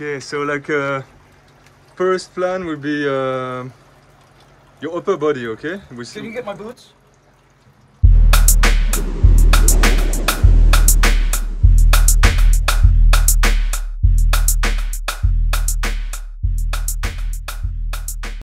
Okay, so like uh, first plan will be uh, your upper body, okay? We Can you get my boots?